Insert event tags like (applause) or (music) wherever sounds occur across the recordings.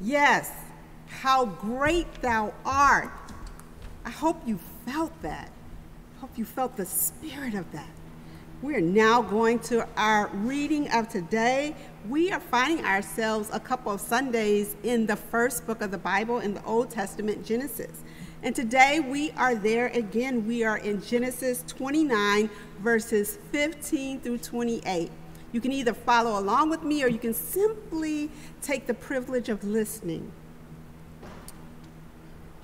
Yes, how great thou art. I hope you felt that. I hope you felt the spirit of that. We're now going to our reading of today. We are finding ourselves a couple of Sundays in the first book of the Bible in the Old Testament, Genesis. And today we are there again. We are in Genesis 29, verses 15 through 28. You can either follow along with me or you can simply take the privilege of listening.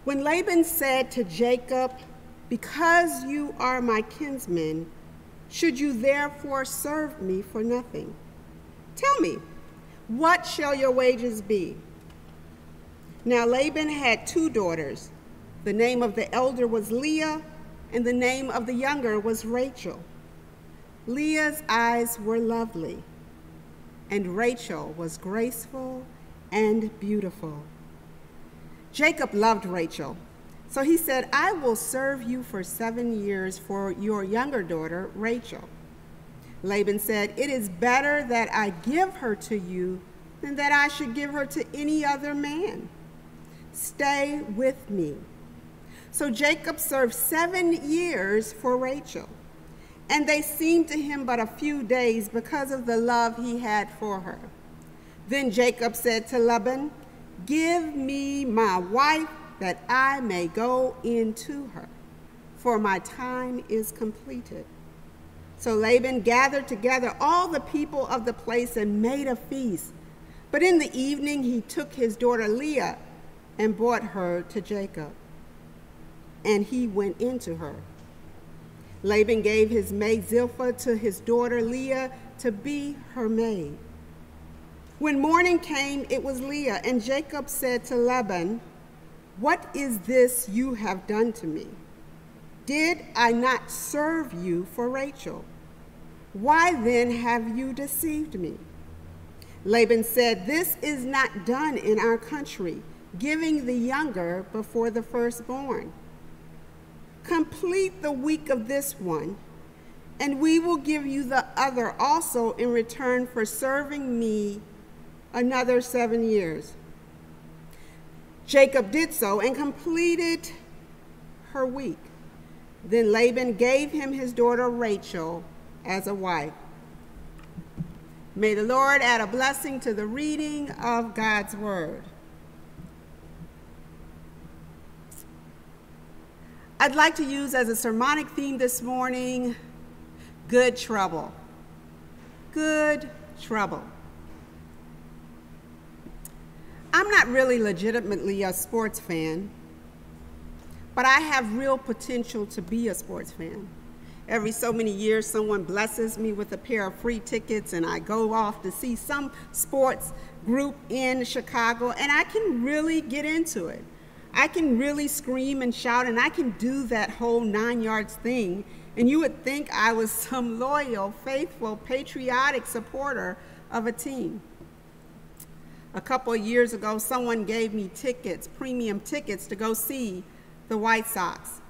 When Laban said to Jacob, Because you are my kinsman, should you therefore serve me for nothing? Tell me, what shall your wages be? Now Laban had two daughters. The name of the elder was Leah, and the name of the younger was Rachel. Leah's eyes were lovely, and Rachel was graceful and beautiful. Jacob loved Rachel so he said, I will serve you for seven years for your younger daughter, Rachel. Laban said, It is better that I give her to you than that I should give her to any other man. Stay with me. So Jacob served seven years for Rachel, and they seemed to him but a few days because of the love he had for her. Then Jacob said to Laban, Give me my wife that I may go into her, for my time is completed. So Laban gathered together all the people of the place and made a feast. But in the evening he took his daughter Leah and brought her to Jacob. And he went into her. Laban gave his maid Zilpah to his daughter Leah to be her maid. When morning came, it was Leah, and Jacob said to Laban, what is this you have done to me? Did I not serve you for Rachel? Why then have you deceived me? Laban said, This is not done in our country, giving the younger before the firstborn. Complete the week of this one, and we will give you the other also in return for serving me another seven years. Jacob did so and completed her week. Then Laban gave him his daughter Rachel as a wife. May the Lord add a blessing to the reading of God's word. I'd like to use as a sermonic theme this morning good trouble. Good trouble. I'm not really legitimately a sports fan, but I have real potential to be a sports fan. Every so many years, someone blesses me with a pair of free tickets, and I go off to see some sports group in Chicago, and I can really get into it. I can really scream and shout, and I can do that whole nine yards thing. And you would think I was some loyal, faithful, patriotic supporter of a team. A couple of years ago, someone gave me tickets, premium tickets, to go see the White Sox.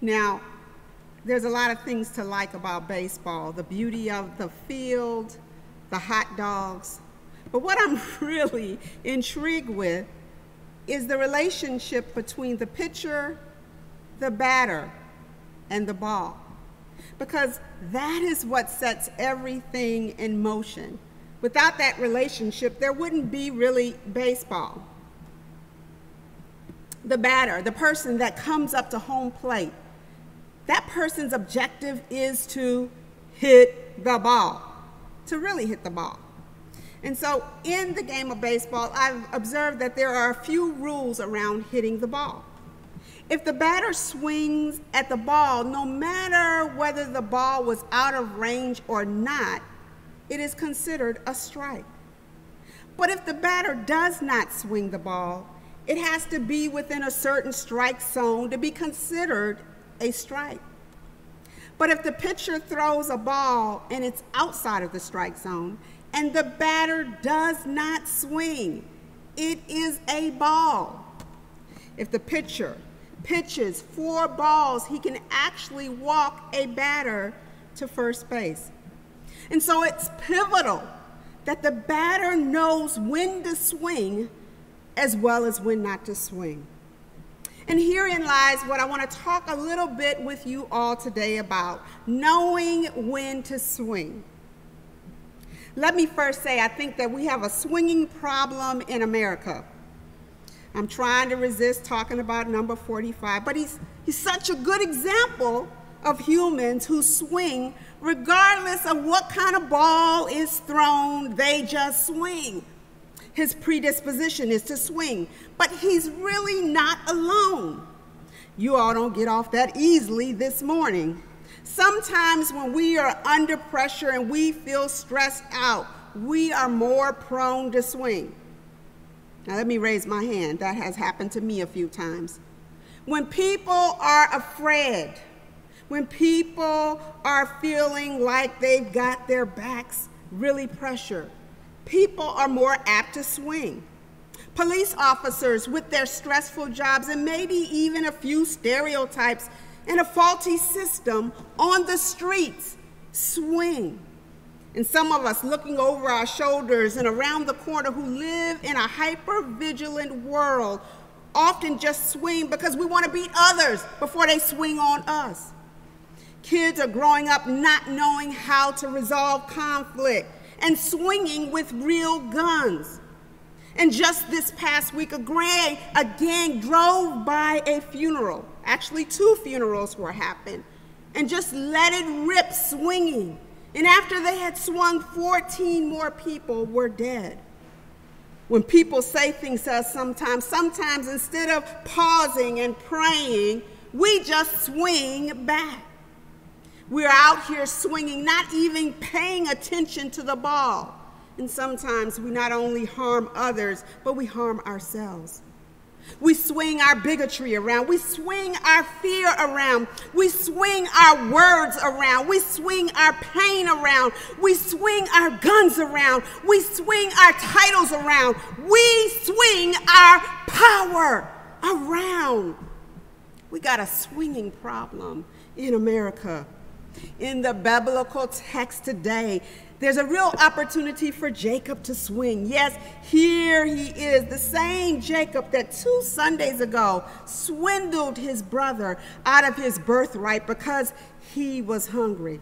Now, there's a lot of things to like about baseball the beauty of the field, the hot dogs. But what I'm (laughs) really intrigued with is the relationship between the pitcher, the batter, and the ball. Because that is what sets everything in motion. Without that relationship, there wouldn't be really baseball. The batter, the person that comes up to home plate, that person's objective is to hit the ball, to really hit the ball. And so in the game of baseball, I've observed that there are a few rules around hitting the ball. If the batter swings at the ball, no matter whether the ball was out of range or not, it is considered a strike. But if the batter does not swing the ball, it has to be within a certain strike zone to be considered a strike. But if the pitcher throws a ball and it's outside of the strike zone and the batter does not swing, it is a ball. If the pitcher pitches four balls, he can actually walk a batter to first base. And so it's pivotal that the batter knows when to swing as well as when not to swing. And herein lies what I want to talk a little bit with you all today about knowing when to swing. Let me first say, I think that we have a swinging problem in America. I'm trying to resist talking about number 45, but he's, he's such a good example of humans who swing regardless of what kind of ball is thrown, they just swing. His predisposition is to swing, but he's really not alone. You all don't get off that easily this morning. Sometimes when we are under pressure and we feel stressed out, we are more prone to swing. Now, let me raise my hand. That has happened to me a few times. When people are afraid, when people are feeling like they've got their backs really pressured, people are more apt to swing. Police officers with their stressful jobs and maybe even a few stereotypes and a faulty system on the streets swing. And some of us looking over our shoulders and around the corner who live in a hyper vigilant world often just swing because we want to beat others before they swing on us. Kids are growing up not knowing how to resolve conflict and swinging with real guns. And just this past week, a, gang, a gang drove by a funeral. Actually, two funerals were happening, and just let it rip swinging. And after they had swung, 14 more people were dead. When people say things to us sometimes, sometimes instead of pausing and praying, we just swing back. We're out here swinging, not even paying attention to the ball. And sometimes we not only harm others, but we harm ourselves. We swing our bigotry around. We swing our fear around. We swing our words around. We swing our pain around. We swing our guns around. We swing our titles around. We swing our power around. We got a swinging problem in America in the biblical text today, there's a real opportunity for Jacob to swing. Yes, here he is, the same Jacob that two Sundays ago swindled his brother out of his birthright because he was hungry.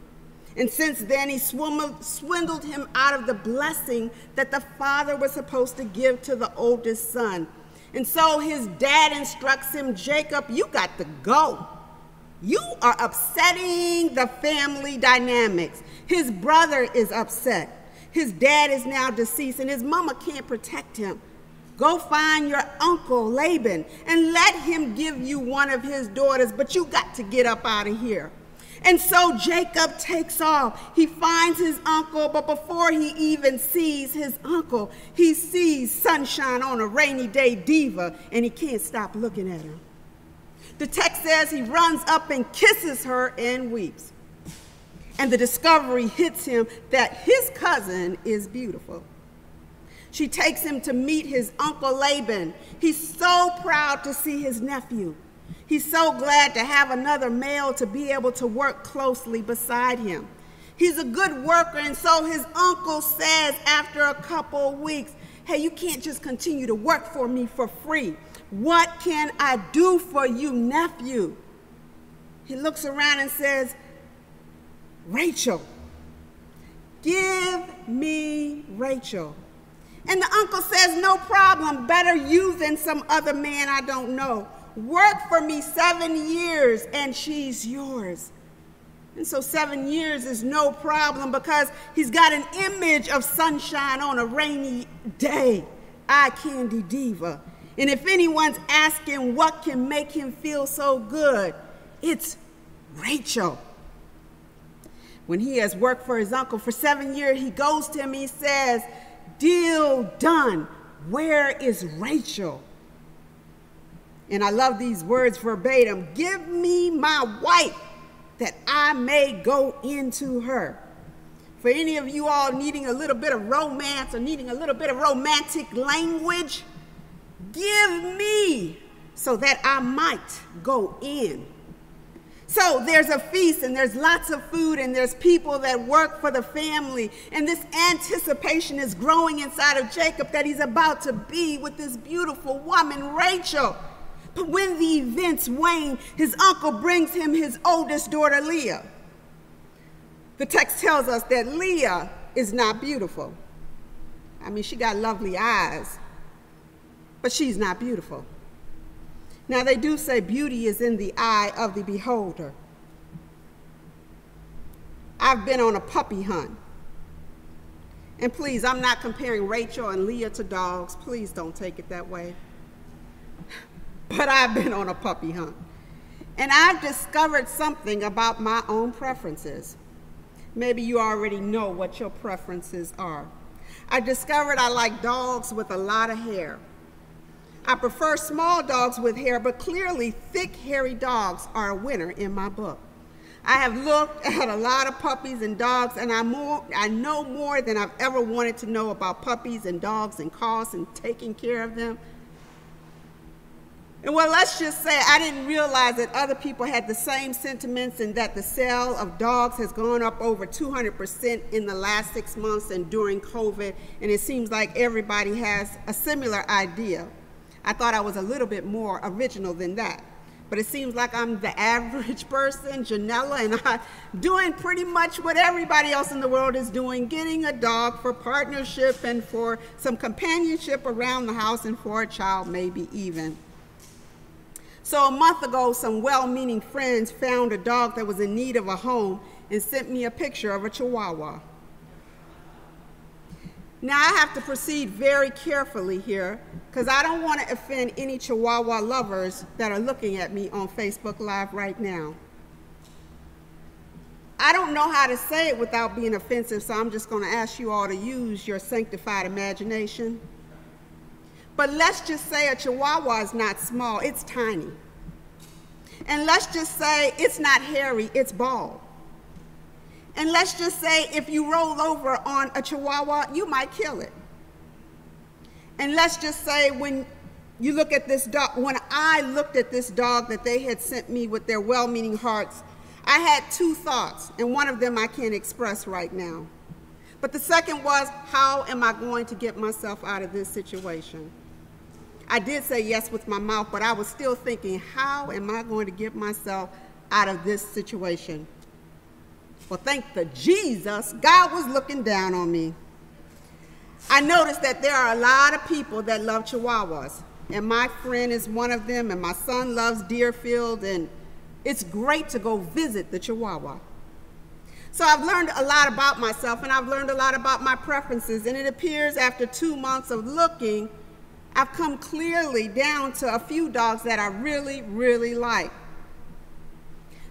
And since then, he swindled him out of the blessing that the father was supposed to give to the oldest son. And so his dad instructs him, Jacob, you got to go. Are upsetting the family dynamics. His brother is upset. His dad is now deceased, and his mama can't protect him. Go find your uncle Laban and let him give you one of his daughters, but you got to get up out of here. And so Jacob takes off. He finds his uncle, but before he even sees his uncle, he sees sunshine on a rainy day diva, and he can't stop looking at her. The text says he runs up and kisses her and weeps. And the discovery hits him that his cousin is beautiful. She takes him to meet his uncle Laban. He's so proud to see his nephew. He's so glad to have another male to be able to work closely beside him. He's a good worker, and so his uncle says after a couple of weeks, Hey, you can't just continue to work for me for free. What can I do for you, nephew? He looks around and says, Rachel, give me Rachel. And the uncle says, No problem, better you than some other man I don't know. Work for me seven years and she's yours. And so seven years is no problem because he's got an image of sunshine on a rainy day. Eye candy Dinah. And if anyone's asking what can make him feel so good, it's Rachel. When he has worked for his uncle for seven years, he goes to him he says, Deal done. Where is Rachel? And I love these words verbatim Give me my wife that I may go into her. For any of you all needing a little bit of romance or needing a little bit of romantic language, Give me so that I might go in. So there's a feast and there's lots of food and there's people that work for the family. And this anticipation is growing inside of Jacob that he's about to be with this beautiful woman, Rachel. But when the events wane, his uncle brings him his oldest daughter, Leah. The text tells us that Leah is not beautiful. I mean, she got lovely eyes, but she's not beautiful. Now, they do say beauty is in the eye of the beholder. I've been on a puppy hunt. And please, I'm not comparing Rachel and Leah to dogs. Please don't take it that way. (laughs) But I've been on a puppy hunt. And I've discovered something about my own preferences. Maybe you already know what your preferences are. I discovered I like dogs with a lot of hair. I prefer small dogs with hair, but clearly thick, hairy dogs are a winner in my book. I have looked (laughs) at a lot of puppies and dogs, and I, more, I know more than I've ever wanted to know about puppies and dogs and costs and taking care of them. And well, let's just say I didn't realize that other people had the same sentiments and that the sale of dogs has gone up over 200% in the last six months and during COVID. And it seems like everybody has a similar idea. I thought I was a little bit more original than that. But it seems like I'm the average (laughs) person, Janella, and I'm doing pretty much what everybody else in the world is doing, getting a dog for partnership and for some companionship around the house and for a child, maybe even. So a month ago, some well-meaning friends found a dog that was in need of a home and sent me a picture of a Chihuahua. Now I have to proceed very carefully here because I don't want to offend any Chihuahua lovers that are looking at me on Facebook Live right now. I don't know how to say it without being offensive, so I'm just going to ask you all to use your sanctified imagination. But let's just say a Chihuahua is not small, it's tiny. And let's just say it's not hairy, it's bald. And let's just say if you roll over on a chihuahua, you might kill it. And let's just say when you look at this dog, when I looked at this dog that they had sent me with their well meaning hearts, I had two thoughts, and one of them I can't express right now. But the second was, how am I going to get myself out of this situation? I did say yes with my mouth, but I was still thinking, how am I going to get myself out of this situation? Well, thank the Jesus, God was looking down on me. I noticed that there are a lot of people that love Chihuahuas, and my friend is one of them, and my son loves Deerfield, and it's great to go visit the Chihuahua. So I've learned a lot about myself, and I've learned a lot about my preferences, and it appears after two months of looking, I've come clearly down to a few dogs that I really, really like.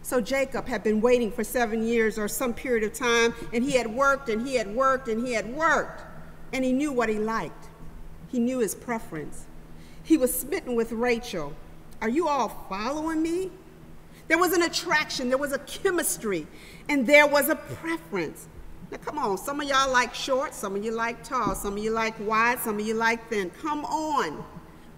So Jacob had been waiting for seven years or some period of time, and he had worked and he had worked and he had worked, and he knew what he liked. He knew his preference. He was smitten with Rachel. Are you all following me? There was an attraction, there was a chemistry, and there was a preference. Now, come on, some of y'all like short, some of you like tall, some of you like wide, some of you like thin. Come on.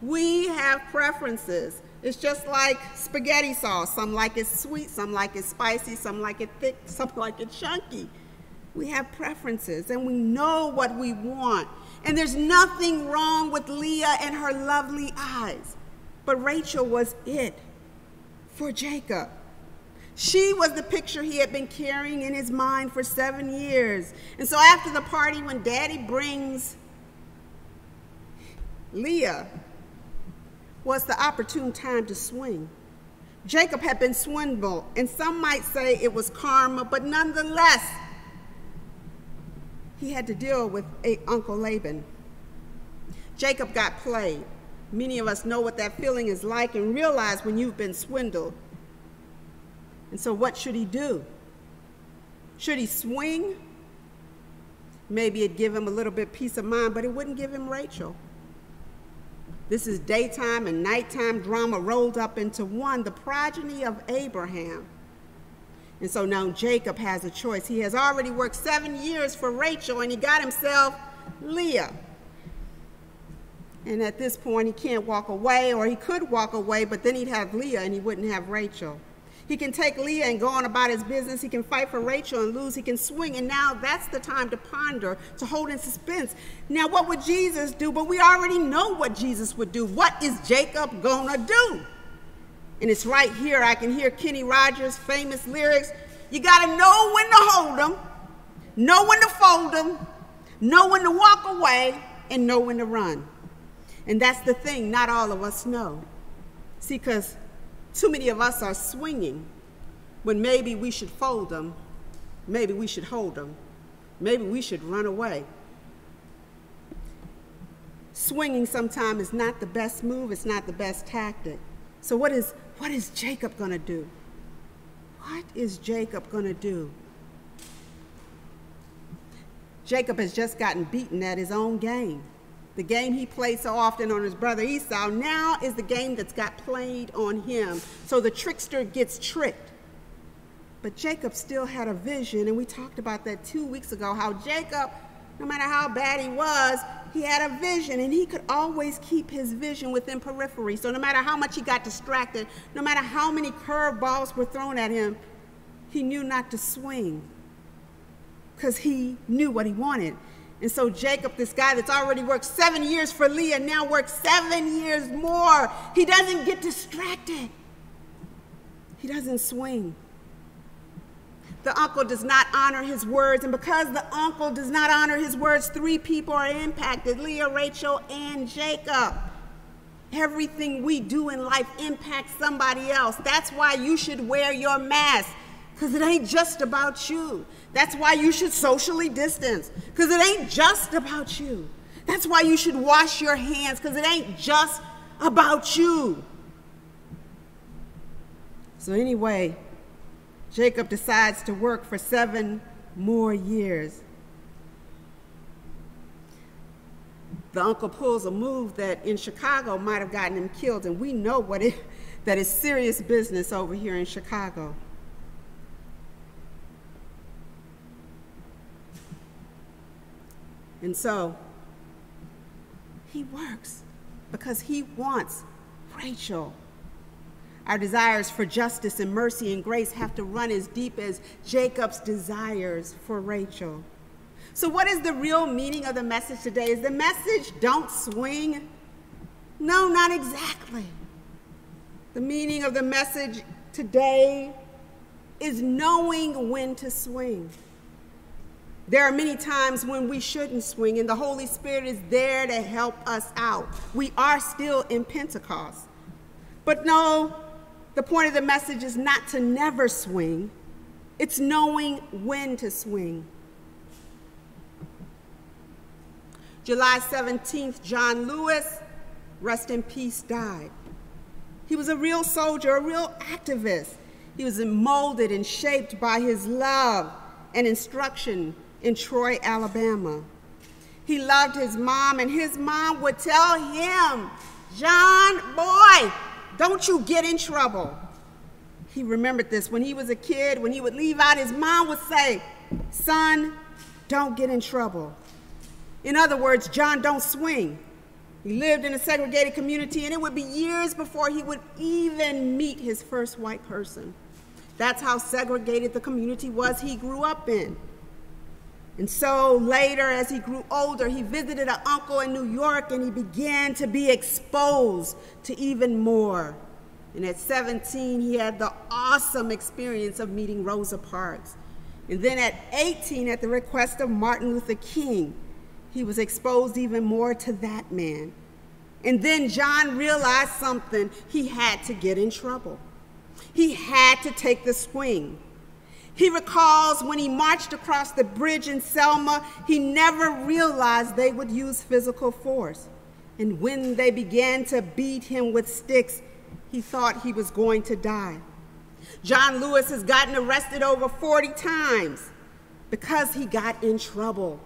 We have preferences. It's just like spaghetti sauce. Some like it sweet, some like it spicy, some like it thick, (laughs) some like it chunky. We have preferences and we know what we want. And there's nothing wrong with Leah and her lovely eyes. But Rachel was it for Jacob. She was the picture he had been carrying in his mind for seven years. And so after the party, when daddy brings Leah was the opportune time to swing. Jacob had been swindled, and some might say it was karma, but nonetheless, he had to deal with a, Uncle Laban. Jacob got played. Many of us know what that feeling is like and realize when you've been swindled. And so, what should he do? Should he swing? Maybe it'd give him a little bit peace of mind, but it wouldn't give him Rachel. This is daytime and nighttime drama rolled up into one, the progeny of Abraham. And so now Jacob has a choice. He has already worked seven years for Rachel and he got himself Leah. And at this point, he can't walk away, or he could walk away, but then he'd have Leah and he wouldn't have Rachel. He can take Leah and go on about his business. He can fight for Rachel and lose. He can swing. And now that's the time to ponder, to hold in suspense. Now, what would Jesus do? But we already know what Jesus would do. What is Jacob to do? And it's right here. I can hear Kenny Rogers' famous lyrics. You got to know when to hold them, know when to fold them, know when to walk away, and know when to run. And that's the thing, not all of us know. See, because too many of us are swinging when maybe we should fold them, maybe we should hold them, maybe we should run away. Swinging sometimes is not the best move, it's not the best tactic. So, what is, what is Jacob going to do? What is Jacob going to do? Jacob has just gotten beaten at his own game. The game he played so often on his brother Esau now is the game that's got played on him. So the trickster gets tricked. But Jacob still had a vision, and we talked about that two weeks ago how Jacob, no matter how bad he was, he had a vision, and he could always keep his vision within periphery. So no matter how much he got distracted, no matter how many curveballs were thrown at him, he knew not to swing because he knew what he wanted. And so Jacob, this guy that's already worked seven years for Leah, now works seven years more. He doesn't get distracted. He doesn't swing. The uncle does not honor his words, and because the uncle does not honor his words, three people are impacted Leah, Rachel, and Jacob. Everything we do in life impacts somebody else. That's why you should wear your mask, because it ain't just about you. That's why you should socially distance, because it ain't just about you. That's why you should wash your hands, because it ain't just about you. So, anyway, Jacob decides to work for seven more years. The uncle pulls a move that in Chicago might have gotten him killed, and we know what it, that is serious business over here in Chicago. And so he works because he wants Rachel. Our desires for justice and mercy and grace have to run as deep as Jacob's desires for Rachel. So, what is the real meaning of the message today? Is the message don't swing? No, not exactly. The meaning of the message today is knowing when to swing. There are many times when we shouldn't swing, and the Holy Spirit is there to help us out. We are still in Pentecost. But no, the point of the message is not to never swing, it's knowing when to swing. July 17th, John Lewis, rest in peace, died. He was a real soldier, a real activist. He was molded and shaped by his love and instruction in Troy, Alabama. He loved his mom, and his mom would tell him, John, boy, don't you get in trouble. He remembered this when he was a kid, when he would leave out, his mom would say, Son, don't get in trouble. In other words, John, don't swing. He lived in a segregated community, and it would be years before he would even meet his first white person. That's how segregated the community was he grew up in. And so later, as he grew older, he visited an uncle in New York and he began to be exposed to even more. And at 17, he had the awesome experience of meeting Rosa Parks. And then at 18, at the request of Martin Luther King, he was exposed even more to that man. And then John realized something he had to get in trouble. He had to take the swing. He recalls when he marched across the bridge in Selma, he never realized they would use physical force. And when they began to beat him with sticks, he thought he was going to die. John Lewis has gotten arrested over 40 times because he got in trouble.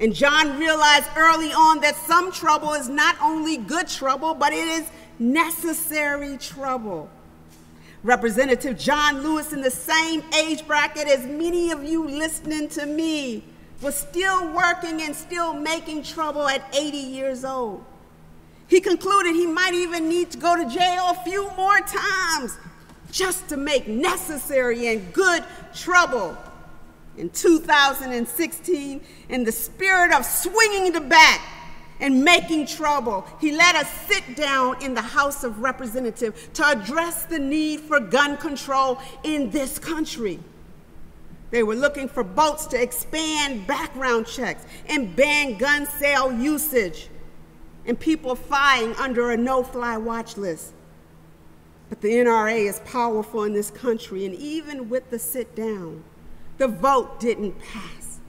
And John realized early on that some trouble is not only good trouble, but it is necessary trouble. Representative John Lewis, in the same age bracket as many of you listening to me, was still working and still making trouble at 80 years old. He concluded he might even need to go to jail a few more times just to make necessary and good trouble. In 2016, in the spirit of swinging the bat and making trouble, he let us sit down in the House of Representatives to address the need for gun control in this country. They were looking for votes to expand background checks and ban gun sale usage and people flying under a no fly watch list. But the NRA is powerful in this country, and even with the sit down, the vote didn't pass.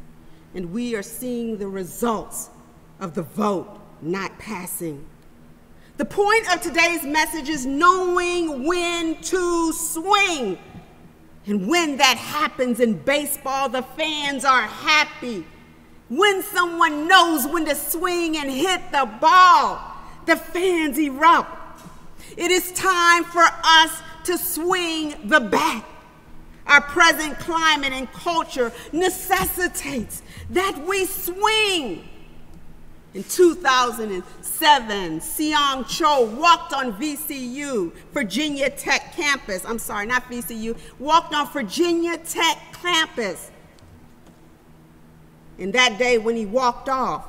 And we are seeing the results of the vote not passing. The point of today's message is knowing when to swing and when that happens in baseball, the fans are happy. When someone knows when to swing and hit the ball, the fans erupt. It is time for us to swing the bat. Our present climate and culture necessitates that we swing. In 2007, Seong Cho walked on VCU, Virginia Tech campus. I'm sorry, not VCU, walked on Virginia Tech campus. And that day when he walked off,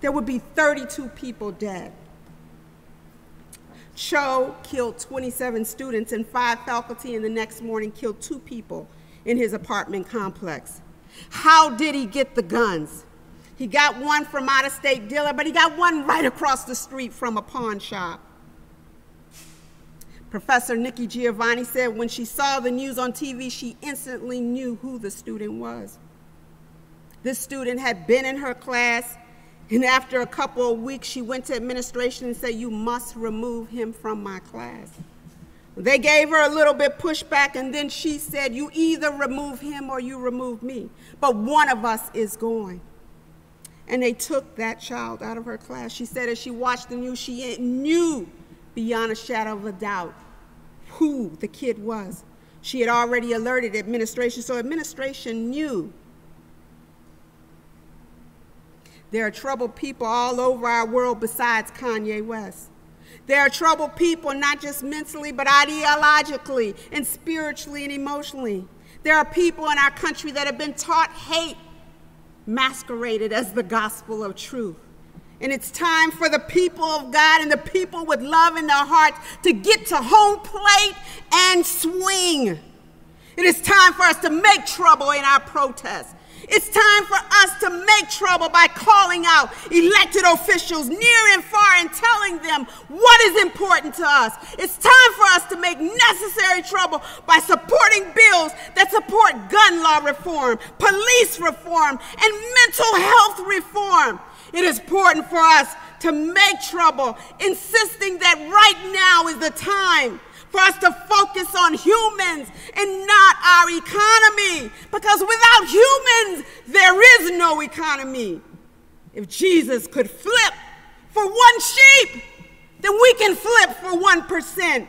there would be 32 people dead. Cho killed 27 students and five faculty, and the next morning killed two people in his apartment complex. How did he get the guns? He got one from out of state dealer, but he got one right across the street from a pawn shop. Professor Nikki Giovanni said when she saw the news on TV, she instantly knew who the student was. This student had been in her class, and after a couple of weeks, she went to administration and said, You must remove him from my class. They gave her a little bit pushback, and then she said, You either remove him or you remove me, but one of us is going and they took that child out of her class. She said as she watched the news, she knew beyond a shadow of a doubt who the kid was. She had already alerted administration, so administration knew. There are troubled people all over our world besides Kanye West. There are troubled people not just mentally, but ideologically and spiritually and emotionally. There are people in our country that have been taught hate masqueraded as the gospel of truth. And it's time for the people of God and the people with love in their hearts to get to home plate and swing. It is time for us to make trouble in our protests. It's time for us to make trouble by calling out elected officials near and far and telling them what is important to us. It's time for us to make necessary trouble by supporting bills that support gun law reform, police reform, and mental health reform. It is important for us to make trouble, insisting that right now is the time for us to focus on humans and not our economy. Because without humans, there is no economy. If Jesus could flip for one sheep, then we can flip for 1%.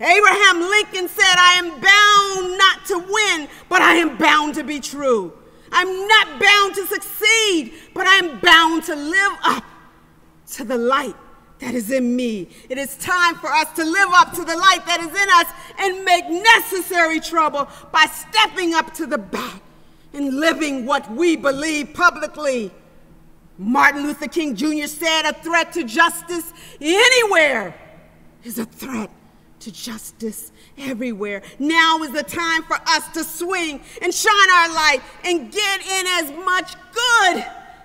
Abraham Lincoln said, I am bound not to win, but I am bound to be true. I'm not bound to succeed, but I'm bound to live up to the light that is in me. It is time for us to live up to the light that is in us and make necessary trouble by stepping up to the bat and living what we believe publicly. Martin Luther King Jr. said, A threat to justice anywhere is a threat to justice everywhere. Now is the time for us to swing and shine our light and get in as much good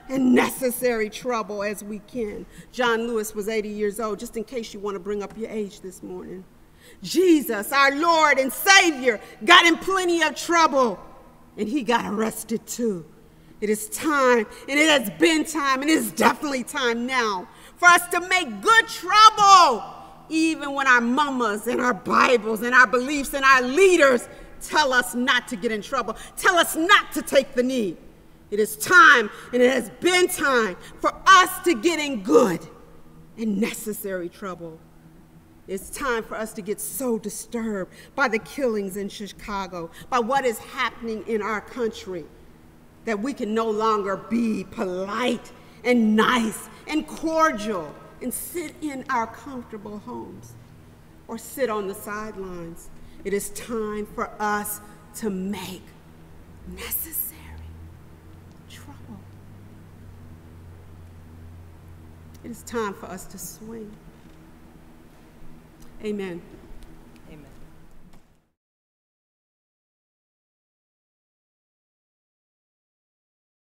and necessary trouble as we can. John Lewis was 80 years old, just in case you want to bring up your age this morning. Jesus, our Lord and Savior, got in plenty of trouble, and he got arrested too. It is time, and it has been time, and it is definitely time now for us to make good trouble, even when our mamas and our Bibles and our beliefs and our leaders tell us not to get in trouble, tell us not to take the knee. It is time, and it has been time for us to get in good and necessary trouble. It's time for us to get so disturbed by the killings in Chicago, by what is happening in our country, that we can no longer be polite and nice and cordial and sit in our comfortable homes or sit on the sidelines It is time for us to make necessary trouble. It is time for us to swing. Amen.